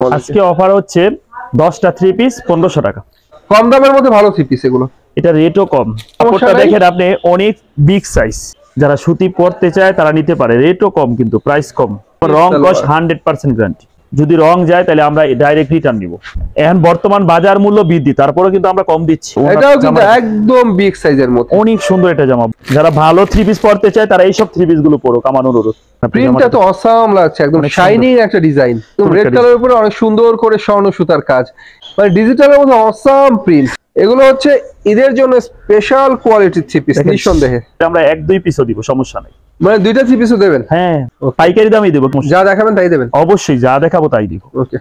আজকে অফার হচ্ছে দশটা থ্রি পিস পনেরোশো টাকা। কম দামের মধ্যে ভালো থ্রি পিস এগুলো। এটা রেটও কম। কাপড়টা দেখেন আপনি অনেক বিগ সাইজ যারা সুতি পরতে চায় তারা নিতে পারে। রেটও কম কিন্তু প্রাইস কম। রং কস্ট কস হান্ড্রেড পার্সেন্ট গ্যারান্টি যদি রং যায় তাহলে আমরা ডাইরেক্ট রিটার্ন নিব। এখন বর্তমান বাজার মূল্য বৃদ্ধি তারপরে কিন্তু আমরা কম দিচ্ছি। এটাও কিন্তু একদম বিগ সাইজের মধ্যে। অনেক সুন্দর এটা জামা। যারা ভালো থ্রি পিস পরতে চায় তারা এইসব থ্রি পিসগুলো পরো আমার অনুরোধ। প্রিন্টটা তো অসাম লাগছে একদম শাইনিং একটা ডিজাইন সুন্দর রেড কালারের উপরে অনেক সুন্দর করে স্বর্ণ সুতার কাজ। মানে ডিজিটালের মধ্যে অসাম প্রিন্ট এগুলো হচ্ছে ঈদের জন্য স্পেশাল কোয়ালিটির থ্রি পিস নিঃসন্দেহে। আমরা এক দুই পিসও দিব সমস্যা নেই। মানে দুইটা থ্রি পিসও দেবেন? হ্যাঁ পাইকারি দামই দেবো। যা দেখাবেন তাই দেবেন? অবশ্যই যা দেখাবো তাই দিব। ওকে।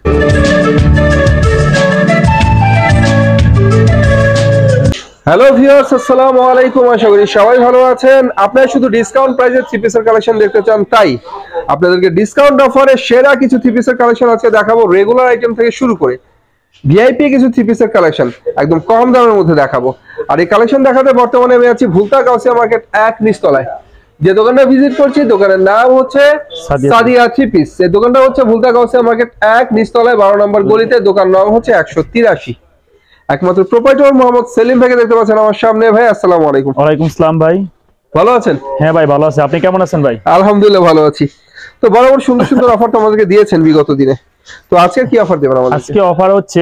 হ্যালো ভিউয়ার্স আসসালামু আলাইকুম আশা করি সবাই ভালো আছেন। আপনারা শুধু ডিসকাউন্ট প্রাইসে থ্রি পিসের কালেকশন দেখতে চান তাই আপনাদেরকে ডিসকাউন্ট অফারে সেরা কিছু থ্রি পিসের কালেকশন আছে দেখাবো রেগুলার আইটেম থেকে শুরু করে ভিআইপি কিছু থ্রি পিসের কালেকশন একদম কম দামের মধ্যে দেখাবো। আর এই কালেকশন দেখাতে বর্তমানে আমি আছি ভুলতা গাউসিয়া মার্কেট এক নিচতলায়। যে দোকানটা ভিজিট করছি দোকানের নাম হচ্ছে সাদিয়া সাদিয়া থ্রি পিস। এই দোকানটা হচ্ছে ভুলতা গাউসিয়া মার্কেট এক নিচতলায় বারো নম্বর গলিতে। দোকান নাম হচ্ছে একশো তিরাশি। একমাত্র প্রোপাইটর মোহাম্মদ সেলিম ভাইকে দেখতে পাচ্ছেন আমার সামনে। ভাই আসসালামু আলাইকুম। ওয়ালাইকুম আসসালাম ভাই। ভালো আছেন? হ্যাঁ ভাই ভালো আছে। আপনি কেমন আছেন ভাই? আলহামদুলিল্লাহ ভালো আছি। তো বরাবর সুন্দর সুন্দর অফার তো আমাদেরকে দিয়েছেন বিগত দিনে। তো আজকে কি অফার দেবেন আমাদের আজকে অফার হচ্ছে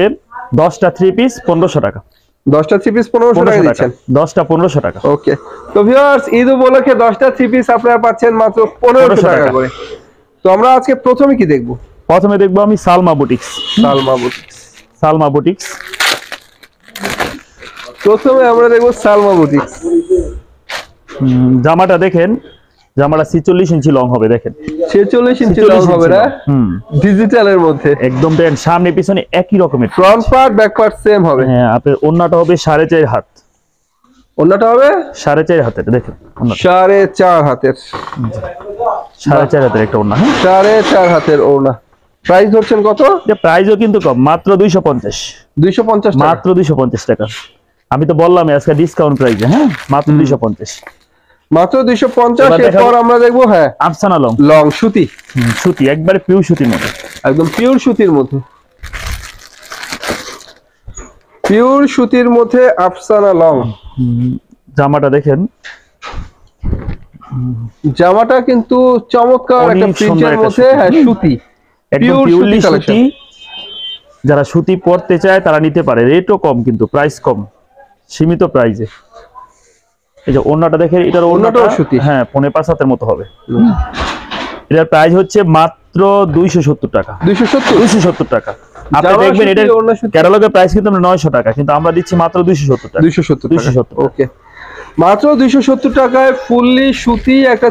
দশটা থ্রি পিস পনেরোশো টাকা। থ্রি পিস টাকা দিচ্ছেন। টাকা। ওকে তো ভিউয়ার্স ঈদ উপলক্ষে দশটা থ্রি পিস আপনারা পাচ্ছেন মাত্র পনেরোশো 1500 টাকা। করে। তো আমরা আজকে প্রথমে কি দেখব? প্রথমে দেখব আমি Salma boutiques. Salma boutiques. Salma boutiques. প্রথমে আমরা দেখব সালমা বুটিক্স। জামাটা দেখেন। জামাটা ছিচল্লিশ ইঞ্চি লং হবে দেখেন। ছেচল্লিশ ইঞ্চি লং হবে না। ডিজিটালের মধ্যে। একদম দেখেন সামনে পিছনে একই রকমের। Front part back part same হবে। হ্যাঁ আপনার ওন্নাটা হবে সাড়ে চার হাত। অন্যটা হবে? সাড়ে চার হাতের দেখেন সাড়ে চার হাতের। সাড়ে চার হাতের একটা ওন্না হ্যাঁ। সাড়ে চার হাতের ওড়না প্রাইস ধরছেন কত? প্রাইসও কিন্তু কম মাত্র দুইশো পঞ্চাশ। দুইশো পঞ্চাশ মাত্র দুইশো পঞ্চাশ টাকা। আমি তো বললাম আজকে ডিসকাউন্ট প্রাইসে হ্যাঁ? মাত্র দুইশো পঞ্চাশ। মাত্র দুইশো পঞ্চাশ এবার দেখাবো। এরপর আমরা দেখব হ্যাঁ। আফসানা লং লং সুতি। সুতি একবারে পিউ সুতির মধ্যে। একদম পিওর সুতির মধ্যে। পিওর সুতির মধ্যে আফসানা লং জামাটা দেখেন। জামাটা কিন্তু চমৎকার একটা প্রিন্টের মধ্যে। হ্যাঁ সুতি। একদম পিওরলি। সুতি যারা সুতি পরতে চায় তারা নিতে পারে। রেটও কম কিন্তু প্রাইস কম। সীমিত প্রাইসে এই যে ওন্নাটা দেখেন এটার ওন্নাটাও সুতি। হ্যাঁ পনেরো পাঁচ হাতের মতো হবে। এটার প্রাইস হচ্ছে মাত্র দুইশো সত্তর টাকা। দুইশো সত্তর? দুইশো সত্তর টাকা। আপনি দেখবেন। ক্যাটালগের প্রাইস কিন্তু নয়শো টাকা কিন্তু আমরা দিচ্ছি মাত্র দুইশো সত্তর টাকা। দুইশো সত্তর 270 ওকে। মাত্র দুইশো সত্তর টাকায় ফুললি সুতি একটা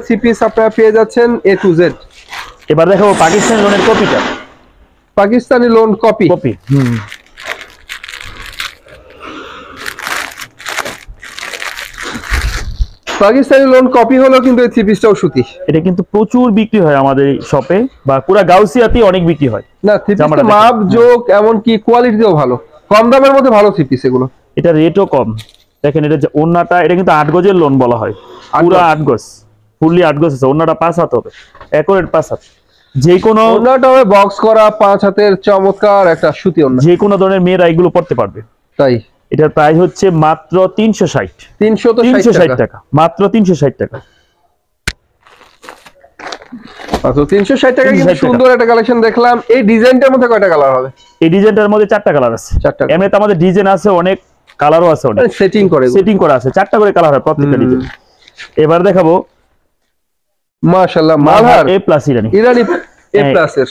আপনারা পেয়ে যাচ্ছেন এ টু জেড এবার দেখাবো পাকিস্তানি লোনের কপিটা। Pakistani lawn copy. কপি হুম। পাকিস্তানি লোন কপি হলো কিন্তু এই থ্রি পিসটাও সুতি। এটা কিন্তু প্রচুর বিক্রি হয় আমাদের শপে বা পুরা গাউসিয়াতেই অনেক বিক্রি হয়। না থ্রি। মাপ যোগ এমনকি কোয়ালিটিও ভালো। কম দামের মধ্যে ভালো থ্রি পিস এগুলো। এটা রেটও কম। দেখেন এটা যে ওন্নাটা এটা কিন্তু আট গজের লোন বলা হয়। পুরো। আট গজ। ফুললি আট গজ আছে। ওন্নাটা পাঁচ হাত হবে। একরেট পাঁচ হাত। যে কোনো ওড়নাটা হবে বক্স করা পাঁচ হাতের চমৎকার একটা সুতি ওড়না। যে কোনো ধরনের মেয়েরা এগুলো পড়তে পারবে। তাই। এটার প্রাইস হচ্ছে মাত্র তিনশো ষাট। তিনশো তিনশো ষাট টাকা। মাত্র তিনশো ষাট টাকা। তিনশো ষাট টাকা কিন্তু সুন্দর একটা কালেকশন দেখলাম। এই ডিজাইনটার মধ্যে কয়টা কালার হবে? এই ডিজাইনটার মধ্যে চারটা কালার আছে। এমনিতে আমাদের ডিজাইন আছে অনেক কালারও আছে অনেক। সেটিং করে সেটিং করা আছে চারটা করে কালার হয় প্রত্যেকটা হুম। ডিজাইন। এবার দেখাবো মাশাআল্লাহ মালহার এ প্লাস ইরানি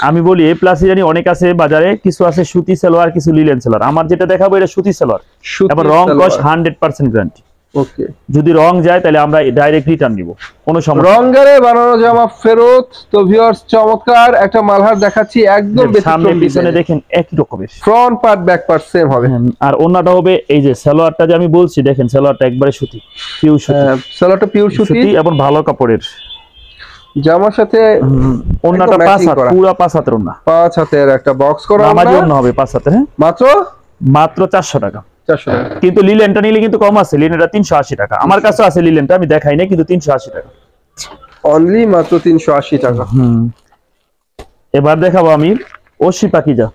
আমি বলি এ প্লাস জানি অনেক আছে বাজারে কিছু আছে সুতি সালোয়ার কিছু লিলেন সালোয়ার। আমার যেটা দেখাবো এটা সুতি সালোয়ার। রং কস হান্ড্রেড পার্সেন্ট গ্যারান্টি ওকে। যদি রং যায় তাহলে আমরা ডাইরেক্ট রিটার্ন নিব। কোনো সমস্যা। রঙ্গারে বানানো জামা ফেরত। তো ভিউয়ার্স চমৎকার। একটা মালহার দেখাচ্ছি একদম সামনে পিছনে দেখেন একই রকমের front part back part same হবে। হ্যাঁ, আর অন্যটা হবে এই যে সালোয়ারটা যে আমি বলছি দেখেন সালোয়ারটা একবারে সুতি পিউ সুতি। সালোয়ারটা পিওর সুতি এবং ভালো কাপড়ের। জামার সাথে একদম পাঁচ হাত। পুরা পাঁচ হাতের অন্য পাঁচ হাতের একটা বক্স করা আমারই ওড়না, অন্য হবে পাঁচ হাতের হ্যাঁ? মাত্র? মাত্র চারশো টাকা। চারশো টাকা। কিন্তু লিলেনটা নিলে কিন্তু কম আছে লিলেনটা তিনশো আশি টাকা। আমার কাছে আছে লিলেনটা আমি দেখাই না কিন্তু তিনশো আশি টাকা। অনলি মাত্র তিনশো আশি টাকা। হুম। এবার দেখাবো আমি ওশি পাকিজা।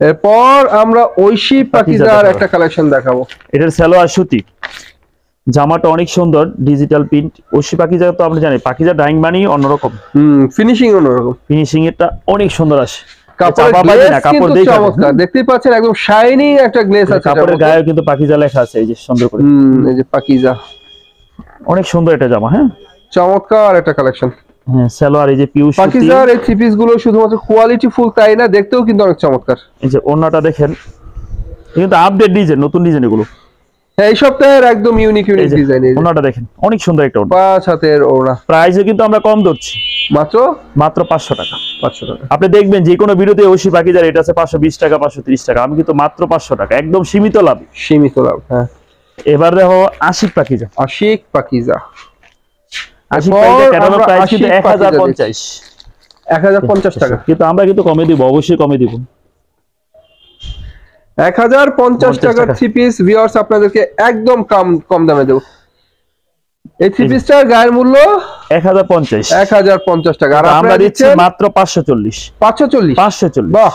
এরপর আমরা ঐশী পাকিজার। একটা কালেকশন দেখাবো। এটার সালোয়ার সুতি। জামাটা অনেক সুন্দর ডিজিটাল প্রিন্ট ওশি পাকিজা তো আপনি জানেন পাকিজা ডাইং মানি অন্যরকম। হুম ফিনিশিং অন্যরকম। ফিনিশিং এরটা অনেক সুন্দর আসে। দেখতেই পাচ্ছেন একদম শাইনিং একটা গ্লেজ আছে কাপড়ের গায়ে কিন্তু পাকিজা লেখা আছে এই যে সুন্দর করে। হুম এই যে পাকিজা অনেক সুন্দর এটা জামা হ্যাঁ? চমৎকার একটা কালেকশন হ্যাঁ সালোয়ার এই যে পিউ সুতি। পাকিজার এই থ্রি পিসগুলো শুধুমাত্র কোয়ালিটি ফুল তাই না দেখতেও কিন্তু অনেক চমৎকার। এই যে ওন্নাটা দেখেন। কিন্তু আপডেট ডিজাইন নতুন ডিজাইন এগুলো। এই সপ্তাহের একদম ইউনিক ইউনিক ডিজাইন ওন্নাটা দেখেন অনেক সুন্দর একটা ওন্না পাঁচ হাতের ওড়না। প্রাইসে কিন্তু আমরা কম ধরছি। মাত্র? মাত্র পাঁচশো টাকা। পাঁচশো টাকা। আপনি দেখবেন যে কোনো ভিডিওতে ওশি পাকিজার রেট আছে পাঁচশো বিশ টাকা পাঁচশো ত্রিশ টাকা আমি কিন্তু মাত্র পাঁচশো টাকা একদম সীমিত লাভ সীমিত লাভ হ্যাঁ। এবার দেখো আশিক পাকিজা আশিক পাকিজা আশিক পাকিজা ক্যাটালগ প্রাইস কিন্তু আশিক এক হাজার পাকিজা পঞ্চাশ। এক হাজার পঞ্চাশ টাকা। কিন্তু আমরা কিন্তু কমে দিব অবশ্যই কমে দিব। এক হাজার পঞ্চাশ টাকার টাকা। থ্রি পিস ভিউয়ার্স আপনাদেরকে একদম কম কম দামে দেবো। এই থ্রি পিসটার গায়ের মূল্য এক হাজার পঞ্চাশ। এক হাজার পঞ্চাশ টাকা। আর আমরা দিচ্ছি মাত্র পাঁচশো চল্লিশ। পাঁচশো চল্লিশ। পাঁচশো চল্লিশ। বাহ!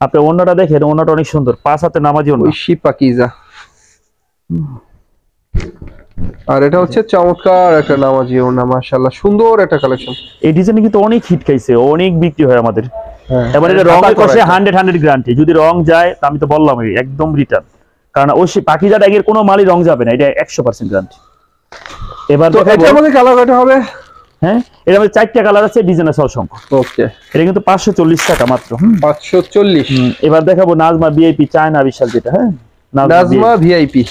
আপনি অন্যটা দেখেন অন্যটা অনেক সুন্দর। পাঁচ হাতে নামাজি অন্য। ঐশী পাকিজা আর এটা হচ্ছে চমৎকার একটা নামাজি ওনা মাশাআল্লাহ। সুন্দর একটা কালেকশন এই ডিজাইন কিন্তু অনেক হিট খাইছে অনেক বিক্রি হয় আমাদের। এবার এটা করা কষে। হান্ড্রেড হান্ড্রেড গ্যারান্টি যদি রং যায় আমি তো বললাম একদম রিটার্ন কারণ ওই পাখিজা ট্যাগের কোনো মালই রং যাবে না এটা একশো পার্সেন্ট গ্যারান্টি এবার এটার মধ্যে কালার কয়টা হবে? হ্যাঁ? এর মধ্যে চারটা কালার আছে ডিজাইন আছে অসংখ্য ওকে এটা কিন্তু পাঁচশো চল্লিশ টাকা মাত্র। পাঁচশো চল্লিশ। এবার দেখাবো নাজমা বিআইপি চায়না বিশাল যেটা হ্যাঁ? নাজমা ভিআইপি।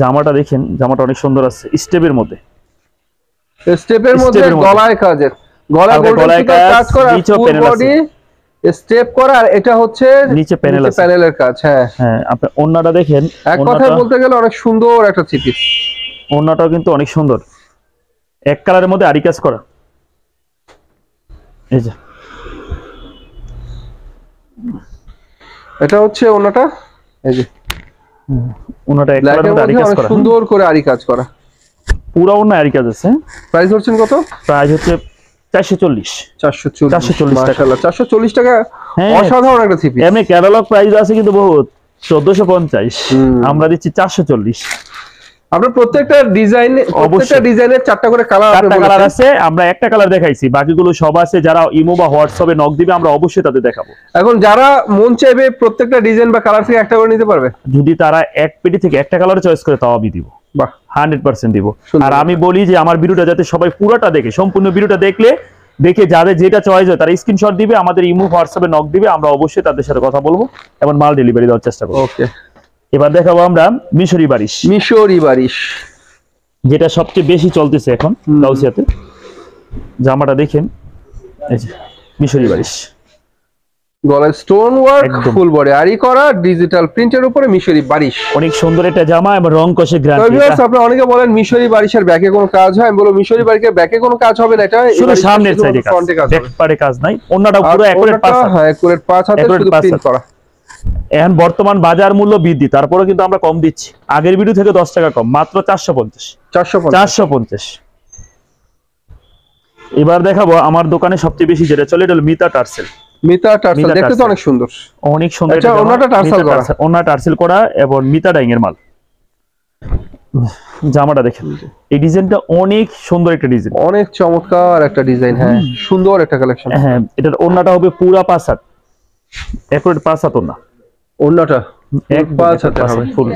জামাটা দেখেন জামাটা অনেক সুন্দর আছে স্টেপের মধ্যে। স্টেপের মধ্যে গলায় কাজের। গোল্ডেন গলায় কাজ, করা ফুল। বডি স্টেপ করা আর এটা হচ্ছে নিচে panel আছে। প্যানেলের কাজ হ্যাঁ। হ্যাঁ আপনি অন্যটা দেখেন। এক কথায় বলতে গেলে অনেক সুন্দর একটা থ্রি পিস ওড়নাটাও কিন্তু অনেক সুন্দর। এক কালারের মধ্যে আরি কাজ করা। এই যে। এটা হচ্ছে ওনাটা এই যে। ওনাটা এক কালারের মধ্যে আরি কাজ করা। সুন্দর করে আরি কাজ করা। পুরো ওড়না আরি কাজ আছে। প্রাইস কত? প্রাইস হচ্ছে চারশো চল্লিশ। চারশো 440 টাকা। মাশাআল্লাহ চারশো চল্লিশ টাকা হ্যাঁ। অসাধারণ একটা থ্রি পিস এমনি ক্যাটালগ প্রাইস আছে কিন্তু বহুত চোদ্দশো পঞ্চাশ। হুম। আমরা দিচ্ছি চারশো চল্লিশ। আপনার প্রত্যেকটা ডিজাইন প্রত্যেকটা। ডিজাইনের চারটা করে কালার চারটা কালার আছে? আমরা একটা কালার দেখাইছি। বাকিগুলো সব আছে যারা ইমো বা হোয়াটসঅ্যাপে নক দিবে আমরা অবশ্যই তাদের দেখাবো। এখন যারা মন চাইবে প্রত্যেকটা ডিজাইন বা কালার থেকে একটা করে নিতে পারবে? যদি তারা এক পেটি থেকে একটা কালার চয়েস করে তাও আমি দিব। হান্ড্রেড পার্সেন্ট দিব। আর আমি বলি যে আমার ভিডিওটা যাতে সবাই পুরোটা দেখে সম্পূর্ণ ভিডিওটা দেখলে দেখে যাদের যেটা চয়েস হয় তারা স্ক্রিনশট দিবে আমাদের ইমো হোয়াটসঅ্যাপে নক দিবে আমরা অবশ্যই তাদের সাথে কথা বলব এবং মাল ডেলিভারি দেওয়ার চেষ্টা করব। ওকে এবার দেখাবো আমরা মিশরি বারিশ। মিশরি বারিশ। যেটা সবচেয়ে বেশি চলতেছে এখন গাউসিয়াতে। জামাটা দেখেন এই যে মিশরি বারিশ। গলায় স্টোন ওয়ার্ক একদম। ফুল বডি আরি করা ডিজিটাল প্রিন্টের উপরে মিশরি বারিশ। অনেক সুন্দর একটা জামা এবং রং কষে গ্রান্টি আপনারা অনেকে বলেন মিশরি বারিশের ব্যাকে কোনো কাজ হয়? আমি বলব মিশরি বারিশের ব্যাকে কোনো কাজ হবে না এটা শুধু সামনের সাইডে কাজ ব্যাক পারে কাজ নাই। অন্যটা পুরো একুরেট পাঁচ হাত। হ্যাঁ একুরেট পাঁচ হাতে শুধু প্রিন্ট করা। এখন বর্তমান বাজার মূল্য বৃদ্ধি তারপরে কিন্তু আমরা কম দিচ্ছি। আগের ভিডিও থেকে দশ টাকা কম মাত্র চারশো পঞ্চাশ। চারশো পঞ্চাশ। চারশো পঞ্চাশ। এবার দেখাবো আমার দোকানে সবচেয়ে বেশি যেটা চলে এটা হলো মিতা টার্সেল মিতা টার্সেল। দেখতে তো অনেক সুন্দর। অনেক সুন্দর আচ্ছা, ওনাটা টার্সেল করা। ওনা টার্সেল করা এবং মিতা ডাইং এর মাল জামাটা দেখেন। এই ডিজাইনটা অনেক সুন্দর একটা ডিজাইন। অনেক চমৎকার একটা ডিজাইন হ্যাঁ। সুন্দর একটা কালেকশন হ্যাঁ এটার ওনাটা হবে পুরা পাঁচ হাত। একুরেট পাঁচ হাত ওনা অন্যটা এক পাঁচ হাতে হবে। ফুল।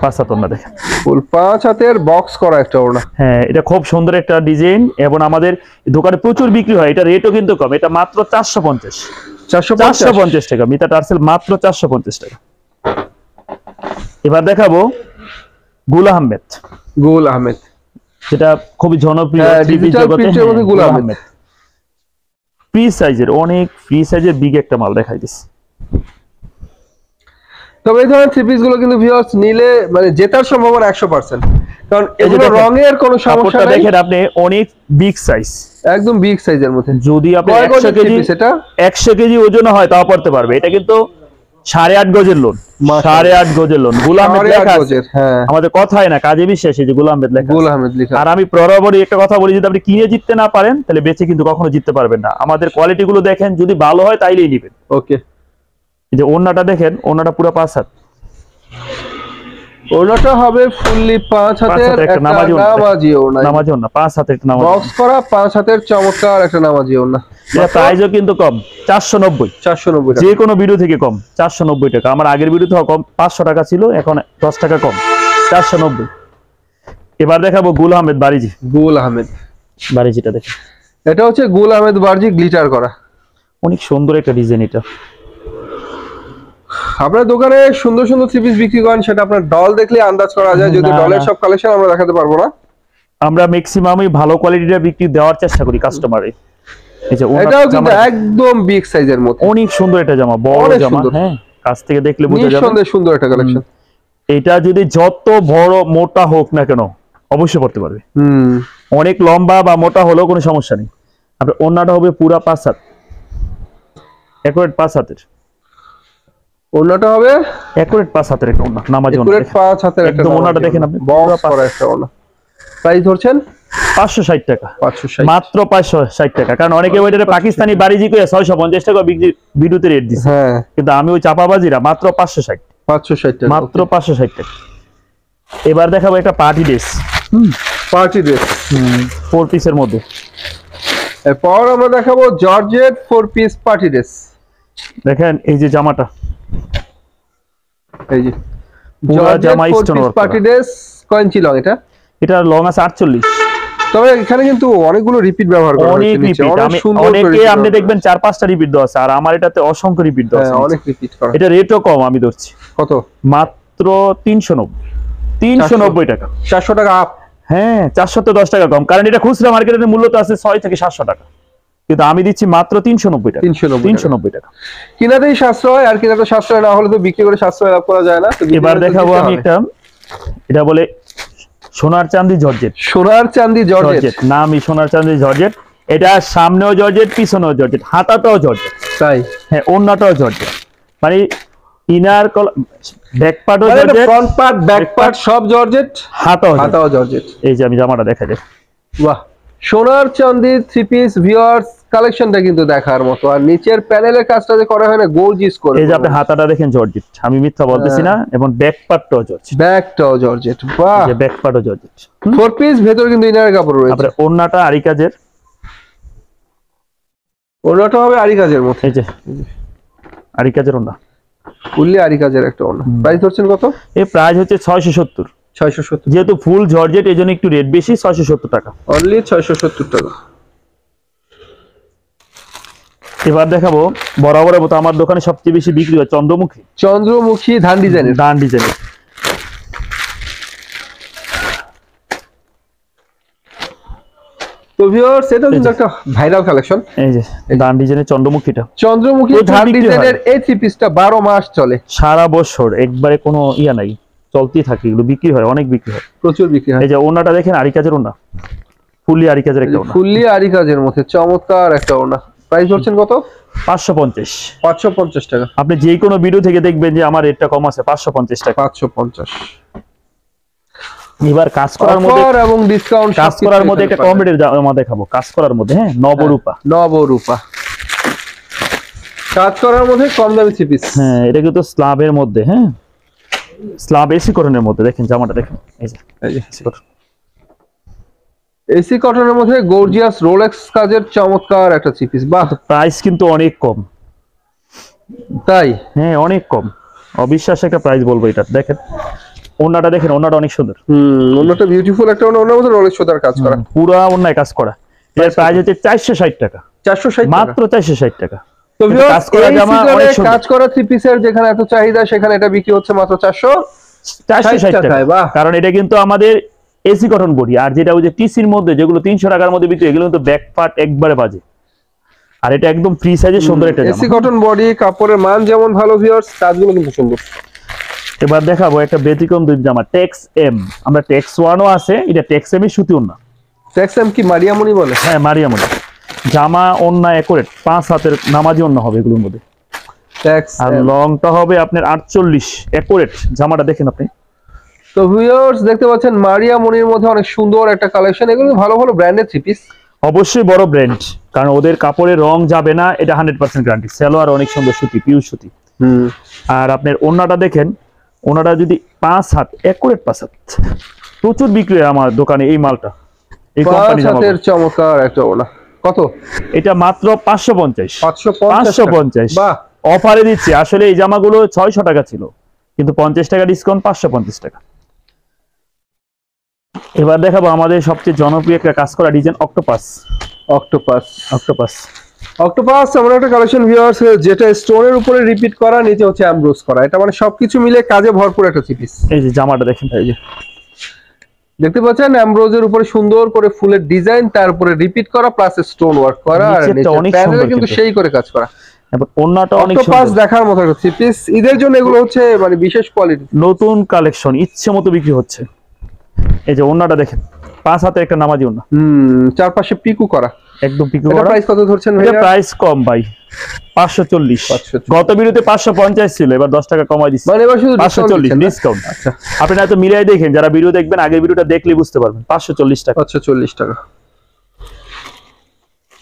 পাঁচ দেখেন। ফুল পাঁচ হাতের বক্স করা একটা ওড়না। হ্যাঁ এটা খুব সুন্দর একটা ডিজাইন এবং আমাদের দোকানে প্রচুর বিক্রি হয়। এটা রেটও কিন্তু কম। এটা মাত্র চারশো পঞ্চাশ। চারশো পঞ্চাশ। টাকা। মিতা টার্সেল মাত্র চারশো পঞ্চাশ টাকা। এবার দেখাবো গুল আহমেদ। গুল আহমেদ। যেটা খুবই জনপ্রিয় হ্যাঁ, হ্যাঁ, গুল আহমেদ। ফ্রি সাইজের অনেক ফ্রি সাইজের বিগ একটা মাল দেখাই দিস। তবে এই ধরনের থ্রি পিসগুলো কিন্তু ভিউয়ার্স নিলে মানে জেতার সম্ভাবনা একশো পার্সেন্ট কারণ এগুলো রঙের কোনো সমস্যা নেই। দেখেন আপনি অনেক বিগ সাইজ একদম বিগ সাইজের মধ্যে। যদি আপনি কয় একশো গজের থ্রি কেজি পিস এটা? একশো কেজি ওজন হয় তাও পড়তে পারবে। এটা কিন্তু সাড়ে আট গজের লোন সাড়ে আট গজের লোন লেখা হ্যাঁ। আমাদের কথাই না কাজে বিশ্বাস যে গুলাম লেখা গুল আহমেদ লিখা আর আমি বরাবরই একটা কথা বলি যদি আপনি কিনে জিততে না পারেন তাহলে বেচে কিন্তু কখনো জিততে পারবেন না। আমাদের কোয়ালিটি গুলো দেখেন যদি ভালো হয় তাইলেই নিবেন। ওকে যে ওন্নাটা দেখেন ওন্নাটা পুরো পাঁচ হাত। ওনাটা হবে ফুললি পাঁচ হাতের একটা নামাজি। নামাজি ওড়না। নামাজ না পাঁচ হাতের একটা নামাজ বক্স করা পাঁচ হাতের চমৎকার একটা নামাজি ওড়না। এটা প্রাইসও কিন্তু কম চারশো নব্বই। চারশো নব্বই যে কোনো ভিডিও থেকে কম চারশো নব্বই টাকা। আমার আগের ভিডিও থেকে কম পাঁচশো টাকা ছিল এখন দশ টাকা কম চারশো নব্বই। এবার দেখাবো গুল আহমেদ বারিজি। গুল আহমেদ। বারিজিটা দেখে এটা হচ্ছে গুল আহমেদ বার্জি গ্লিটার করা। অনেক সুন্দর একটা ডিজাইন এটা। আপনার দোকানে সুন্দর সুন্দর থ্রি পিস বিক্রি করেন সেটা আপনার ডল দেখলে আন্দাজ করা যায় যদি ডলের সব কালেকশন আমরা দেখাতে পারব না। আমরা ম্যাক্সিমামই ভালো কোয়ালিটির বিক্রি দেওয়ার চেষ্টা করি কাস্টমারে এটাও কিন্তু একদম বিগ সাইজের মধ্যে। অনেক সুন্দর এটা জামা বড় জামা হ্যাঁ কাছ থেকে দেখলে বোঝা যাবে। নিঃসন্দেহে সুন্দর একটা কালেকশন এটা যদি যত বড় মোটা হোক না কেন অবশ্যই পড়তে পারবে। হুম। অনেক লম্বা বা মোটা হলেও কোনো সমস্যা নেই। আপনার ওন্নাটা হবে পুরা পাঁচ হাত। একুরেট পাঁচ হাতের। ওড়নাটা হবে? একুরেট পাঁচ হাতের একটা ওন্না নামাজ একুরেট পাঁচ হাতের একটা ওড়নাটা দেখেন আপনি, পাঁচ- করা একটা ওড়না। প্রাইস ধরছেন? পাঁচশো ষাট টাকা। পাঁচশো ষাট। মাত্র পাঁচশো ষাট টাকা। কারণ অনেকে ওইটা পাকিস্তানি বাড়িজি ছয়শো পঞ্চাশ টাকা বিক্রি বিদ্যুতের রেট দিচ্ছে হ্যাঁ। কিন্তু আমি ওই চাপাবাজিরা মাত্র পাঁচশো ষাট। পাঁচশো ষাট টাকা মাত্র পাঁচশো ষাট টাকা। এবার দেখাবো একটা party dress party dress four পিসের মধ্যে। এরপর আমরা দেখাবো georgette four piece party dress দেখেন এই যে জামাটা। এই যে পুরা জামা ফোর stone পার্টি ড্রেস কয় লং এটা? এটা লং আছে আটচল্লিশ। তবে এখানে কিন্তু অনেকগুলো রিপিট ব্যবহার করা হয়েছে নিচে। অনেক সুন্দর করে অনেকে আপনি দেখবেন চার পাঁচটা রিপিট দেওয়া আছে আর আমার এটাতে অসংখ্য রিপিট দেওয়া হ্যাঁ, আছে অনেক রিপিট করা। এটা রেটও কম আমি ধরছি। কত? মাত্র তিনশো নব্বই। তিনশো নব্বই টাকা। চারশো টাকা আপ হ্যাঁ চারশো তো দশ টাকা কম কারণ এটা খুচরা মার্কেটের মূল্য তো আছে ছয় থেকে সাতশো টাকা। কিন্তু আমি দিচ্ছি মাত্র তিনশো নব্বই টাকা। তিনশো নব্বই টাকা। কিনাতেই সাশ্রয় আর কিনাতে সাশ্রয় না হলে তো বিক্রি করে সাশ্রয় লাভ করা যায় না এবার দেখাবো আমি একটা এটা বলে সোনার চান্দি জর্জেট। সোনার চান্দি জর্জেট। নামই সোনার চান্দি জর্জেট। এটা সামনেও জর্জেট পিছনেও জর্জেট হাতাটাও জর্জেট। তাই? হ্যাঁ অন্যটাও জর্জেট। মানে inner back পার্টও georgette front part back part সব জর্জেট হাতাও। হাতাও জর্জেট। এই যে আমি জামাটা দেখা যায় বাহ। সোনার চান্দি থ্রি পিস ভিউয়ার্স কালেকশনটা কিন্তু দেখার মতো। আর নিচের প্যানেলের কাজটা যে করা হয় না গোর্জিস করে এই যে আপনি হাতাটা দেখেন জর্জেট। আমি মিথ্যা বলতেছি না এবং ব্যাক পার্টটাও জর্জেট। ব্যাকটাও জর্জেট বাহ! যে ব্যাক পার্টও জর্জেট ফোর পিস ভেতর কিন্তু ইনার কাপড় রয়েছে। তারপরে ওন্নাটা আরি কাজের। ওনাটা হবে আরি কাজের মতো। এই যে আরি কাজের ওন্না ফুললি আরি কাজের একটা ওনা প্রাইস ধরছেন কত? এই প্রাইস হচ্ছে ছয়শো সত্তর। সত্তর ছয়শো সত্তর যেহেতু ফুল জর্জেট এই জন্য একটু রেট বেশি ছয়শো সত্তর টাকা। অনলি ছয়শো সত্তর টাকা। এবার দেখাবো বরাবরের মতো আমার দোকানে সবচেয়ে বেশি বিক্রি হয় চন্দ্রমুখী। চন্দ্রমুখী ধান ডিজাইনের। ডান ডিজাইনের। তো ভিউয়ার্স এটা কিন্তু একটা ভাইরাল কালেকশন এই যে ডান ডিজাইনের চন্দ্রমুখীটা। চন্দ্রমুখী ধান। ডিজাইনের এই থ্রি পিসটা বারো মাস চলে। সারা বছর একবারে কোনো ইয়া নাই। চলতেই থাকে এগুলো বিক্রি হয় অনেক বিক্রি হয়। প্রচুর বিক্রি হয়। এই যে ওনাটা দেখেন আরি কাজের ওনা ফুললি আরি কাজের একটা ওনা। ফুললি আরি কাজের মধ্যে চমৎকার একটা ওনা। প্রাইস ধরছেন কত? পাঁচশো পঞ্চাশ। পাঁচশো পঞ্চাশ টাকা। আপনি যে কোনো ভিডিও থেকে দেখবেন যে আমার রেটটা কম আছে পাঁচশো পঞ্চাশ টাকা। পাঁচশো পঞ্চাশ। এবার কাজ করার মধ্যে অফার এবং ডিসকাউন্ট কাজ করার মধ্যে একটা কম রেটের জামা দেখাবো কাজ করার মধ্যে হ্যাঁ? নবরূপা। নবরূপা। কাজ করার মধ্যে কম দামি থ্রি পিস হ্যাঁ এটা কিন্তু স্লাবের মধ্যে হ্যাঁ? স্লাব এসি করণের মধ্যে দেখেন জামাটা দেখেন এই যে। এসি কটনের মধ্যে গর্জিয়াস রোলেক্স কাজের চমৎকার একটা থ্রি পিস বাহ। প্রাইস কিন্তু অনেক কম। তাই? হ্যাঁ অনেক কম। অবিশ্বাস একটা প্রাইস বলব এটা দেখেন। ওনাটা দেখেন ওনাটা অনেক সুন্দর। হুম অন্যটা বিউটিফুল একটা ওনা ওনার মধ্যে রোলেক্স সুতার কাজ করা। পুরা অন্যায় কাজ করা। এর প্রাইস হচ্ছে চারশো ষাট টাকা। চারশো ষাট মাত্র চারশো ষাট টাকা। কাজ করা জামা season-এ অনেক সুন্দর। কাজ করা থ্রি পিসের যেখানে এত চাহিদা সেখানে এটা বিক্রি হচ্ছে মাত্র চারশো চারশো 60 ষাট টাকা। টাকায়, কারণ এটা কিন্তু আমাদের এসি কটন বডি আর যেটা ওই যে টিসির মধ্যে যেগুলো তিনশো টাকার মধ্যে বিক্রি এগুলো কিন্তু ব্যাক পার্ট একবারে বাজে। আর এটা একদম ফ্রি সাইজের সুন্দর একটা এসি কটন বডি কাপড়ের মান যেমন ভালো ভিউয়ার্স কাজগুলো কিন্তু সুন্দর। এবার দেখাবো একটা ব্যতিক্রম দুই জামা টেক্স এম আমরা টেক্স ওয়ানও আছে এটা টেক্স এম এর সুতিও না ট্যাক্সাম কি মারিয়ামণি বলে? হ্যাঁ মারিয়ামনি জামা অন্য একরেট পাঁচ হাতের নামাজি অন্য হবে এগুলোর মধ্যে। আর লংটা হবে আপনার আটচল্লিশ একুরেট জামাটা দেখেন আপনি। তো ভিউয়ার্স দেখতে পাচ্ছেন মারিয়া মনির মধ্যে অনেক সুন্দর একটা কালেকশন এগুলো ভালো ভালো ব্র্যান্ডের থ্রি পিস অবশ্যই বড় ব্র্যান্ড কারণ ওদের কাপড়ের রং যাবে না এটা হান্ড্রেড পার্সেন্ট গ্যারান্টি সেলোয়ার অনেক সুন্দর সুতি পিউর সুতি। আর আপনার ওনাটা দেখেন ওনাটা যদি পাঁচ হাত একুরেট পাঁচ হাত। প্রচুর বিক্রি হয় আমার দোকানে এই মালটা এই কোম্পানি চমৎকার একটা ওনা কত? এটা মাত্র পাঁচশো পঞ্চাশ। পাঁচশো পঞ্চাশ অফারে দিচ্ছি আসলে এই জামাগুলো ছয়শো টাকা ছিল কিন্তু পঞ্চাশ টাকা ডিসকাউন্ট পাঁচশো পঞ্চাশ টাকা। এবার দেখাবো আমাদের সবচেয়ে জনপ্রিয় একটা কাজ করা design octopus octopus octopus octopus এমন একটা কালেকশন ভিউয়ার্স যেটা স্টোনের উপরে রিপিট করা নিচে হচ্ছে অ্যামব্রোজ করা। এটা মানে সবকিছু মিলে কাজে ভরপুর একটা থ্রি এই যে জামাটা দেখেন। এই যে। দেখতে পাচ্ছেন অ্যামব্রোজের উপরে সুন্দর করে ফুলের ডিজাইন তার উপরে রিপিট করা প্লাস স্টোন ওয়ার্ক করা আর প্যানেলে কিন্তু। সেই করে কাজ করা। ওন্নাটা অনেক সুন্দর। দেখার মতো থ্রি পিস ঈদের জন্য এগুলো হচ্ছে মানে বিশেষ কোয়ালিটি নতুন কালেকশন ইচ্ছে মতো বিক্রি হচ্ছে। এই যে ওন্নাটা দেখেন পাঁচ হাতের একটা নামাজি ওন্না হুম চারপাশে পিকু করা। একদম পিকু করা। প্রাইস কত ধরছেন ভাইয়া? প্রাইস কম ভাই। পাঁচশো চল্লিশ। গত বিরুতে পাঁচশো পঞ্চাশ ছিল এবার দশ টাকা কমাই দিচ্ছি পাঁচশো ডিসকাউন্ট চল্লিশ দিচ্ছেন না? ডিসকাউন্ট আপনারা তো মিলিয়ে দেখেন যারা ভিডিও দেখবেন আগের ভিডিওটা দেখলে বুঝতে পারবেন। পাঁচশো চল্লিশ টাকা। পাঁচশো চল্লিশ টাকা।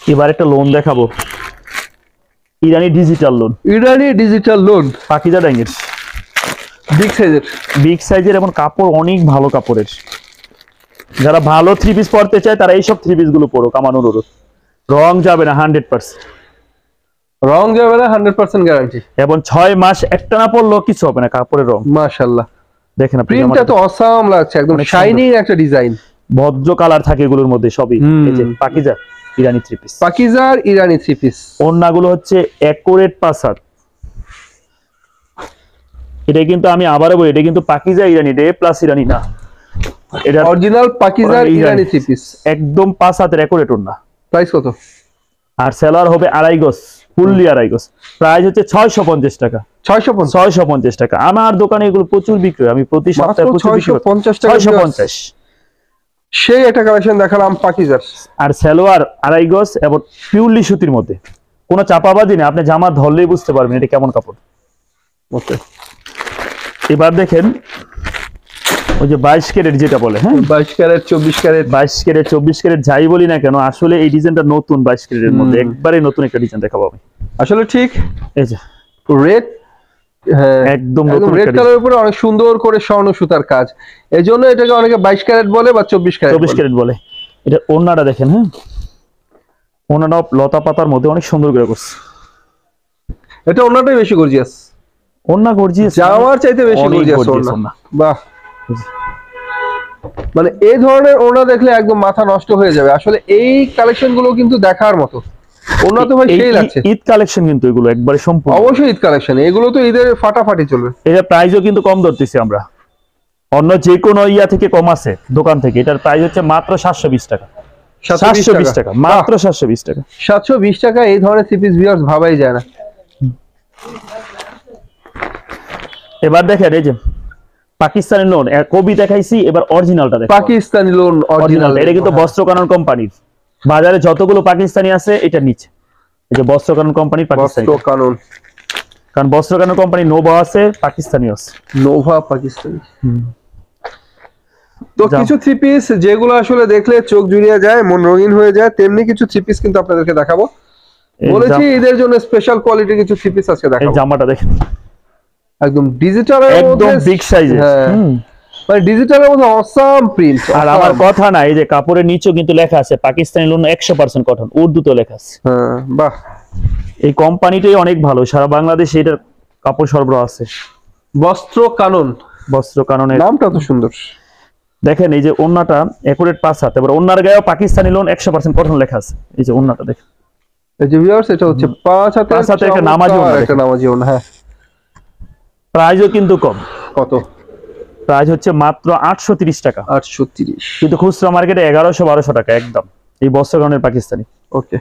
এবার একটা লোন দেখাবো। Irani digital lawn Irani digital lawn Pakeeza ড্যাঙ্গের big সাইজের বিগ সাইজের এবং কাপড় অনেক ভালো কাপড়ের। যারা ভালো থ্রি পিস পরতে চায় তারা এইসব থ্রি পিসগুলো পরো কামান অনুরোধ। রং যাবে না হান্ড্রেড পার্সেন্ট রং যাবে না হান্ড্রেড পার্সেন্ট গ্যারান্টি এবং ছয় মাস একটা না পরলেও কিছু হবে না কাপড়ের রং। মাশাল্লাহ দেখেন আপনি প্রিন্টটা তো অসাম লাগছে একদম শাইনিং একটা ডিজাইন ভদ্র কালার থাকে এগুলোর মধ্যে সবই। এই যে পাকিজা ইরানি থ্রি পিস পাকিজার ইরানি থ্রি পিস ওড়নাগুলো হচ্ছে একুরেট হাত এটা কিন্তু আমি আবারও বলি এটা কিন্তু পাকিজা ইরানি ডে প্লাস ইরানি না। এটা অরিজিনাল পাকিজার ইরানি। থ্রি পিস একদম পাঁচ হাতের একুরেট ওড়না। প্রাইস কত? আর সেলার হবে আড়াই গজ। ফুললি আড়াই গজ প্রাইস হচ্ছে ছয়শো পঞ্চাশ টাকা। ছয়শো পঞ্চাশ। টাকা। আমার দোকানে এগুলো প্রচুর বিক্রি হয়। আমি প্রতি সপ্তাহে প্রচুর ছয়শো পঞ্চাশ ছয়শো পঞ্চাশ। সেই একটা কালেকশন দেখালাম পাকিজার আর সালোয়ার আড়াই গজ এবং পিউরলি সুতির মধ্যে। কোনো চাপাবাজি নেই। আপনি জামা ধরলেই বুঝতে পারবেন এটা কেমন কাপড়। ওকে। এবার দেখেন ওই যে বাইশ ক্যারেট যেটা বলে হ্যাঁ? বাইশ ক্যারেট চব্বিশ ক্যারেট। বাইশ ক্যারেট চব্বিশ ক্যারেট যাই বলি না কেন আসলে এই ডিজাইনটা নতুন বাইশ ক্যারেটের মধ্যে। একবারে নতুন একটা ডিজাইন দেখাবো আমি। আসলে ঠিক এই যে। রেড হ্যাঁ একদম একদম রেড কালারের উপরে অনেক সুন্দর করে স্বর্ণ সুতার কাজ। এই জন্য এটাকে অনেকে বাইশ ক্যারেট বলে বা চব্বিশ ক্যারেট চব্বিশ ক্যারেট বলে। এটা ওড়নাটা দেখেন হ্যাঁ? ওড়নাটা লতা পাতার মধ্যে অনেক সুন্দর করে করছে। এটা অন্যটাই বেশি গর্জিয়াস ওড়না গর্জিয়াস জামার চাইতে বেশি গর্জিয়াস ওড়না। বাহ। মানে এই ধরনের ওড়না দেখলে একদম মাথা নষ্ট হয়ে যাবে। আসলে এই কালেকশনগুলো কিন্তু দেখার মতো। ওড়না তো ভাই সেই ঈদ- লাগছে। ঈদ কালেকশন কিন্তু এগুলো একবারে সম্পূর্ণ। অবশ্যই ঈদ কালেকশন এগুলো তো ঈদের ফাটাফাটি চলবে। এটা প্রাইসও কিন্তু কম ধরতেছি আমরা। অন্য যে কোনো ইয়া থেকে কম আছে দোকান থেকে। এটার প্রাইস হচ্ছে মাত্র সাতশো বিশ টাকা। সাতশো বিশ টাকা। মাত্র সাতশো বিশ টাকা। সাতশো বিশ টাকা এই ধরনের ভিউয়ার্স ভাবাই যায় না। এবার দেখেন এই যে পাকিস্তানি লোন কবি দেখাইছি এবার অরিজিনালটা দেখেন পাকিস্তানি লোন অরিজিনাল এটা কিন্তু বস্ত্রকানন কোম্পানির বাজারে যতগুলো পাকিস্তানি আছে এটা নিচে। এই যে বস্ত্রকানন কোম্পানির পাকিস্তানি। বস্ত্র কানুন কারণ বস্ত্রকানন কোম্পানি নোভা আছে পাকিস্তানি আছে। নোভা পাকিস্তানি। তো কিছু থ্রি পিস যেগুলো আসলে দেখলে চোখ জুড়িয়ে যায় মন রঙিন হয়ে যায় তেমনি কিছু থ্রি পিস কিন্তু আপনাদেরকে দেখাবো। বলেছি এদের জন্য স্পেশাল কোয়ালিটির কিছু থ্রি পিস আজকে দেখাবো। জামাটা দেখেন। একদম ডিজিটাল একদম বিগ সাইজের হ্যাঁ। মানে ডিজিটালের মধ্যে অসাম প্রিন্ট আর আমার কথা না এই যে কাপড়ের নিচেও কিন্তু লেখা আছে পাকিস্তানি লোন একশো পার্সেন্ট কটন উর্দুতে লেখা আছে। হ্যাঁ বাহ। এই কোম্পানিটাই অনেক ভালো সারা বাংলাদেশে এটার কাপড় সরবরাহ আছে। বস্ত্র কানন। বস্ত্র কাননের। নামটা তো সুন্দর। দেখেন এই যে ওন্নাটা একুরেট পাঁচ হাত এবার ওন্নার গায়েও পাকিস্তানি লোন একশো পার্সেন্ট কটন লেখা আছে। এই যে ওন্নাটা দেখেন। এই যে ভিউয়ার্স এটা হচ্ছে পাঁচ হাতের পাঁচ হাতের একটা নামাজি চমৎকার একটা। নামাজি ওড়না হ্যাঁ। প্রাইসও কিন্তু কম। কত? প্রাইস হচ্ছে মাত্র আটশো তিরিশ টাকা। আটশো কিন্তু খুচরা মার্কেটে এগারোশো বারোশো টাকা একদম। এই বস্ত্র কাননের পাকিস্তানি। ওকে।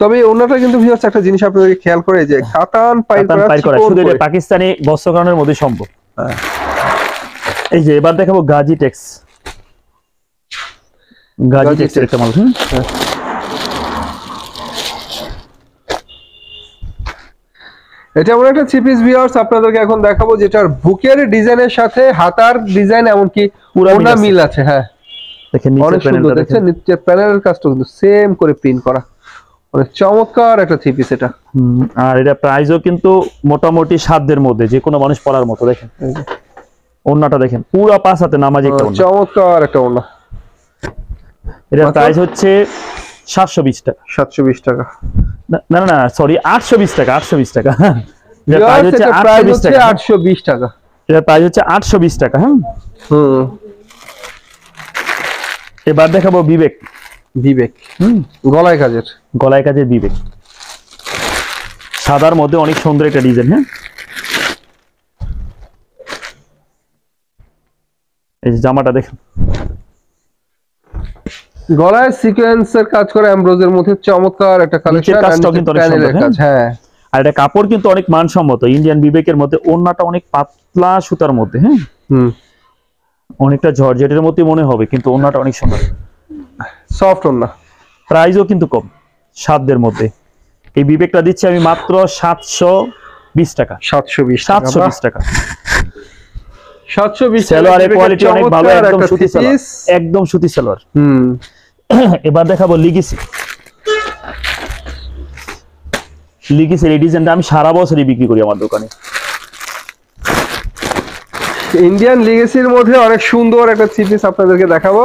তবে এই কিন্তু ভিউয়ার্স একটা জিনিস আপনাদেরকে খেয়াল করে যে কাতান পাইল করা শুধু এটা পাকিস্তানি বস্ত্র কাননের মধ্যে সম্ভব। হ্যাঁ। এই যে এবার দেখাবো গাজি টেক্স। গাজি টেক্স। একটা মাল হুম? এটা এমন একটা থ্রি পিস ভিউয়ার্স আপনাদেরকে এখন দেখাবো যেটার বুকের ডিজাইনের সাথে হাতার ডিজাইন এমনকি পুরা মিল ওনা মিল আছে। হ্যাঁ। দেখেন নিচের প্যানেলটা দেখেন। নিচের প্যানেলের কাজটা কিন্তু সেম করে প্রিন্ট করা। অনেক চমৎকার একটা থ্রি পিস এটা। আর এটা প্রাইসও কিন্তু মোটামুটি সাধ্যের মধ্যে যে কোনো মানুষ পরার মতো দেখেন। ওন্নাটা দেখেন পুরা পাঁচ হাতে নামাজি একটা ওন্না। চমৎকার একটা ওনা এটা? প্রাইস হচ্ছে সাতশো বিশ টাকা। সাতশো বিশ টাকা। না না না সরি আটশো বিশ টাকা আটশো বিশ টাকা। এটার আটশো বিশ টাকা। এটার প্রাইস হচ্ছে আটশো বিশ টাকা হ্যাঁ। হুম। এবার দেখাবো বিবেক। বিবেক। হুম। গলায় কাজের। গলায় কাজের বিবেক। সাদার মধ্যে অনেক সুন্দর একটা ডিজাইন হ্যাঁ। এই জামাটা দেখেন। গলায় সিকোয়েন্সের কাজ করা এমব্রোজের মধ্যে চমৎকার একটা কালেকশন কাজটাও কিন্তু অনেক কাজ হ্যাঁ। আর এটা কাপড় কিন্তু অনেক মানসম্মত ইন্ডিয়ান বিবেকের মধ্যে ওড়নাটা অনেক পাতলা সুতার মধ্যে হ্যাঁ। হুম। অনেকটা জর্জেটের মধ্যে মনে হবে কিন্তু ওড়নাটা অনেক সুন্দর। সফট ওনা প্রাইসও কিন্তু কম সাতদের মধ্যে। এই বিবেকটা দিচ্ছি আমি মাত্র সাতশো বিশ টাকা। সাতশো বিশ সাতশো বিশ টাকা। সাতশো বিশ সালোয়ারের কোয়ালিটি অনেক ভালো একদম সুতি সালোয়ার একদম সুতি সালোয়ার হুম। এবার দেখাবো লিগিসি। লিগিসির এই ডিজাইনটা আমি সারা বছরই বিক্রি করি আমার দোকানে। ইন্ডিয়ান লিগেসির মধ্যে অনেক সুন্দর একটা থ্রি পিস আপনাদেরকে দেখাবো।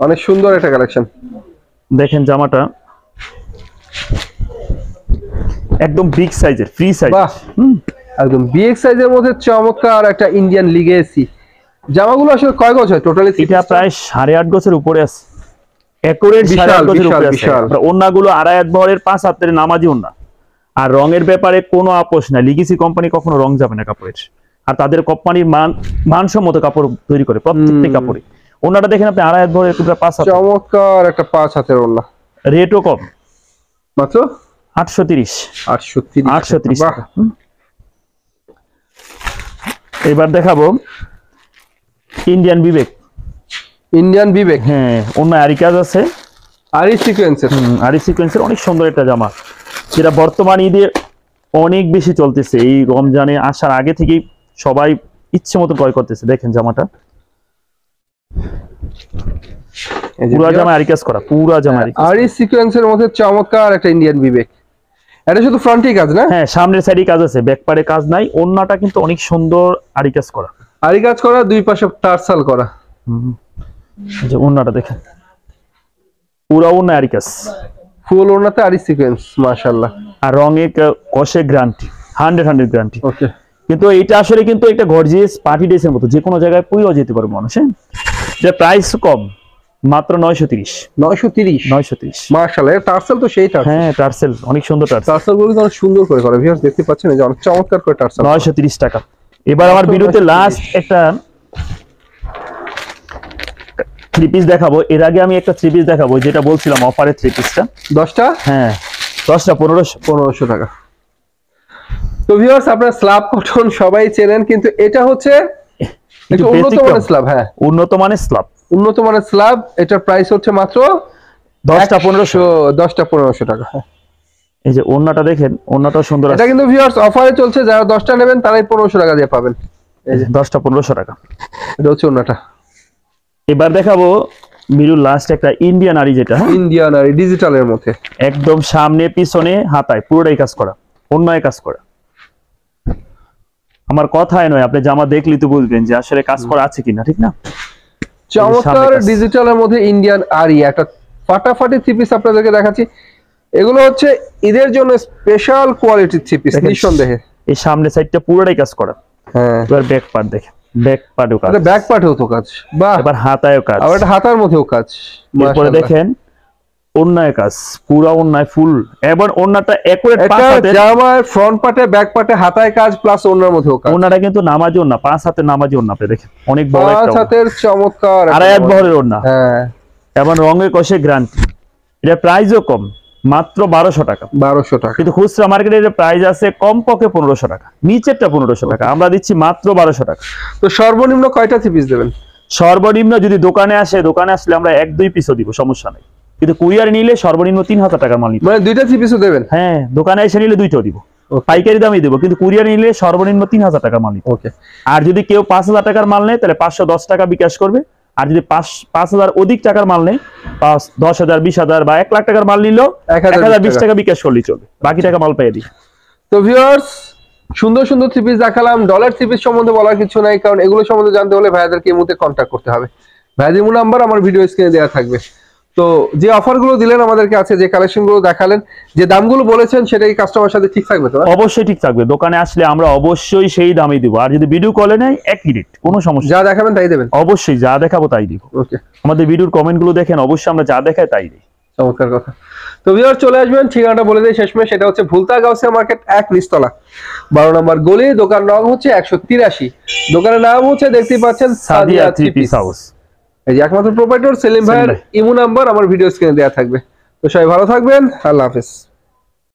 অনেক সুন্দর একটা কালেকশন দেখেন জামাটা। একদম বিগ সাইজের ফ্রি সাইজ বাহ! একদম বিগ সাইজের মধ্যে চমৎকার একটা ইন্ডিয়ান লিগেসি জামাগুলো আসলে কয় গজ হয়? টোটালি এটা প্রায় সাড়ে আট গছের উপরে আছে। একরের সাড়ে আট গছের উপরে আছে। ওন্নাগুলো আড়াই ভরের পাঁচ হাতের নামাজি ওন্না। আর রঙের ব্যাপারে কোনো আপোষ নাই। লিগিসি কোম্পানি কখনো রং যাবে না কাপড়ের। আর তাদের কোম্পানির মান মানসম্মত কাপড় তৈরি করে প্রত্যেকটি কাপড়ে। ওনাটা দেখেন আপনি আড়াই হাত ভরের পুরো পাঁচ হাত চমৎকার একটা পাঁচ হাতের ওড়না রেটও কম। মাত্র? আটশো তিরিশ। আটশো তিরিশ। আটশো তিরিশ। এবার দেখাবো ইন্ডিয়ান বিবেক ইন্ডিয়ান বিবেক হ্যাঁ অন্য আরি কাজ আছে। আর সিকোয়েন্সের হুম, আরি সিকোয়েন্সের অনেক সুন্দর একটা জামা। যেটা বর্তমান ঈদে অনেক বেশি চলতেছে। এই রমজানে আসার আগে থেকেই সবাই ইচ্ছে মতো ক্রয় করতেছে। দেখেন জামাটা। পুরা জামা আরি কাজ করা পুরা জামা আরি সিকোয়েন্সের মধ্যে চমৎকার একটা ইন্ডিয়ান বিবেক এটা শুধু ফ্রন্টই কাজ না? হ্যাঁ সামনের সাইডে কাজ আছে ব্যাক পাড়ে কাজ নাই। অন্যটা কিন্তু অনেক সুন্দর আরি কাজ করা। আরি কাজ করা দুই পাশে টার্সাল করা। যে অন্যটা দেখেন পুরা অন্য আরি কাজ ফুল ওড়নাতে আরি সিকোয়েন্স মাশাআল্লাহ। আর রঙে কষে guarantee hundred hundred guarantee okay কিন্তু এটা আসলে কিন্তু একটা গর্জিয়াস পার্টি ড্রেসের মতো যে কোনো জায়গায় পুইও যেতে পারবে মানুষ হ্যাঁ? যে প্রাইস কম মাত্র নয়শো তিরিশ। নয়শো তিরিশ? নয়শো তিরিশ। মাশাআল্লাহ এর টার্সাল তো সেই টার্সাল। হ্যাঁ টার্সেল অনেক সুন্দর টার্সেল। টার্সালগুলো অনেক সুন্দর করে করে। ভিউয়ার্স দেখতে পাচ্ছেন এই যে অনেক চমৎকার করে টার্সাল নয়শো তিরিশ টাকা। এবার আমার ভিডিওতে লাস্ট একটা থ্রি পিস দেখাবো। এর আগে আমি একটা থ্রি পিস দেখাবো যেটা বলছিলাম অফারের থ্রি পিসটা দশটা? হ্যাঁ দশটা পনেরোশো পনেরোশো টাকা। তো ভিউয়ার্স আপনারা স্ল্যাব কটন সবাই চেনেন কিন্তু এটা হচ্ছে উন্নত মানের স্ল্যাব হ্যাঁ। উন্নত মানের স্ল্যাব উন্নত মানের স্ল্যাব এটার প্রাইস হচ্ছে মাত্র দশটা পনেরোশো। দশটা পনেরোশো টাকা এই যে ওন্নাটা দেখেন ওন্নাটাও সুন্দর এটা কিন্তু ভিউয়ার্স অফারে চলছে যারা দশটা নেবেন তারাই পনেরোশো টাকা দিয়ে পাবেন। এই যে। দশটা পনেরোশো টাকা। এটা হচ্ছে ওনাটা এবার দেখাবো বিরুর লাস্ট একটা ইন্ডিয়ান আরি যেটা? ইন্ডিয়ান আর ডিজিটালের মধ্যে। একদম সামনে পিছনে হাতায় পুরোটাই কাজ করা অন্যায় কাজ করা। আমার কথাই নয় আপনি জামা দেখলি তো বুঝবেন যে আসলে কাজ করা আছে কিনা ঠিক না? চমৎকার। ডিজিটালের মধ্যে ইন্ডিয়ান আরি একটা ফাটাফাটি থ্রি পিস আপনাদেরকে দেখাচ্ছি। এগুলো হচ্ছে ঈদের জন্য স্পেশাল কোয়ালিটির থ্রি পিস। নিঃসন্দেহে। এই সামনে সাইডটা পুরোটাই কাজ করা। হ্যাঁ। এবার ব্যাক পার্ট দেখেন ব্যাক পার্টও কাজ। ব্যাক পার্টেও তো কাজ। বাহ! এবার হাতায়ও কাজ। আবার এটা হাতার মধ্যেও কাজ। এরপরে। দেখেন অন্যায় কাজ পুরা অন্যায় ফুল এবার অন্যটা একুরেট পাঁচ হাতের জামার ফ্রন্ট পার্টে ব্যাক পার্টে হাতায় কাজ প্লাস ওনার মধ্যেও কাজ। ওন্নাটা কিন্তু নামাজি ওন্না পাঁচ হাতে নামাজি ওন্না আপনি দেখেন অনেক বড় একটা ওন্না। হাতের চমৎকার আড়াই হাত ওড়না। বহরের ওন্না হ্যাঁ। এবার রঙের কষে গ্রান্টি এটা প্রাইসও কম। মাত্র বারোশো টাকা। বারোশো টাকা। কিন্তু খুচরা মার্কেটে এর প্রাইস আছে কম পক্ষে পনেরোশো টাকা নিচেরটা পনেরোশো টাকা। আমরা দিচ্ছি মাত্র বারোশো টাকা। তো সর্বনিম্ন কয়টা থ্রি পিস দেবেন? সর্বনিম্ন যদি দোকানে আসে দোকানে আসলে আমরা এক দুই পিসও দিব সমস্যা নেই। কিন্তু কুরিয়ার নিলে সর্বনিম্ন তিন হাজার টাকার মাল নিতে মানে দুইটা থ্রি পিসও দেবেন? হ্যাঁ দোকানে এসে নিলে দুইটাও দিব. পাইকারি দামই দেবো কিন্তু কুরিয়ার নিলে সর্বনিম্ন তিন হাজার টাকার মাল নিতে ওকে আর যদি কেউ পাঁচ হাজার টাকার মাল নেয় তাহলে পাঁচশো দশ টাকা বিকাশ করবে। আর যদি পাঁচ পাঁচ হাজার অধিক টাকার মাল নেই পাঁচ দশ হাজার বিশ হাজার বা এক লাখ টাকার মাল নিলেও এক হাজার বিশ টাকা। বিকাশ করলেই চলবে। বাকি টাকা মাল পেয়ে দিই তো ভিউয়ার্স সুন্দর সুন্দর থ্রি পিস দেখালাম। ডলার থ্রি পিস সম্বন্ধে বলার কিছু নাই কারণ এগুলো সম্বন্ধে জানতে হলে ভাইয়াদেরকে এই মুহূর্তে কন্ট্যাক্ট করতে হবে। ভাইয়াদের মূল নাম্বার আমার ভিডিও স্ক্রিনে দেওয়া থাকবে। তো যে অফারগুলো দিলেন আমাদেরকে আছে যে কালেকশনগুলো দেখালেন যে দামগুলো বলেছেন সেটা কি কাস্টমার সাথে ঠিক থাকবে তো? অবশ্যই ঠিক থাকবে। দোকানে আসলে আমরা অবশ্যই সেই দামই দিব। আর যদি ভিডিও কলে নেয় একই রেট কোনো সমস্যা যা দেখাবেন তাই দেবেন? অবশ্যই যা দেখাবো তাই দিব। ওকে আমাদের ভিডিওর কমেন্টগুলো দেখেন অবশ্যই আমরা যা দেখাই তাই দিই। চমৎকার কথা। তো ভিউয়ার চলে আসবেন ঠিকানাটা বলে দিই শেষমেশ সেটা হচ্ছে ভুলতা গাউসিয়া মার্কেট এক নিস্তলা বারো নম্বর গলি দোকান নং হচ্ছে একশো তিরাশি। দোকানের নাম হচ্ছে দেখতেই পাচ্ছেন সাদিয়া থ্রি পিস। হাউস। এই যে একমাত্র প্রোপাইটর সেলিম ভাইয়ের ভাই। ইমো নাম্বার আমার ভিডিও স্ক্রিনে দেওয়া থাকবে তো সবাই ভালো থাকবেন আল্লাহ হাফেজ